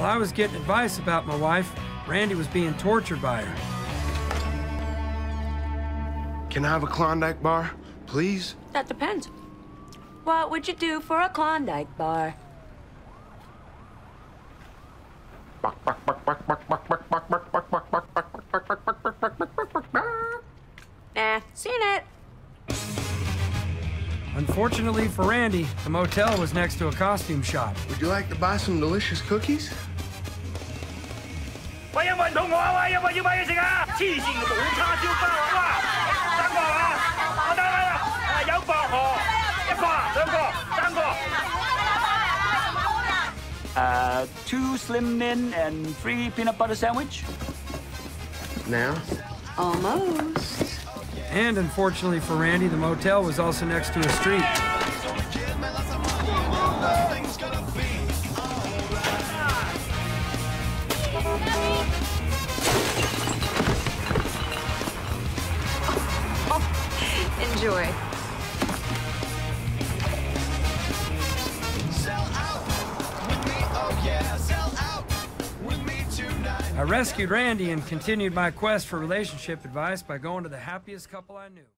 While I was getting advice about my wife, Randy was being tortured by her. Can I have a Klondike bar, please? That depends. What would you do for a Klondike bar? Nah, seen it. Unfortunately for Randy, the motel was next to a costume shop. Would you like to buy some delicious cookies? 喂，有冇人肚饿啊？喂，有冇要买嘢食啊？黐线嘅冇叉烧包啊！哇，三个啊！我得啦，啊有薄荷，一个啊，两个，三个。 Uh, two slim min and free peanut butter sandwich. Now? Almost. And unfortunately for Randy, the motel was also next to a street. Enjoy. I rescued Randy and continued my quest for relationship advice by going to the happiest couple I knew.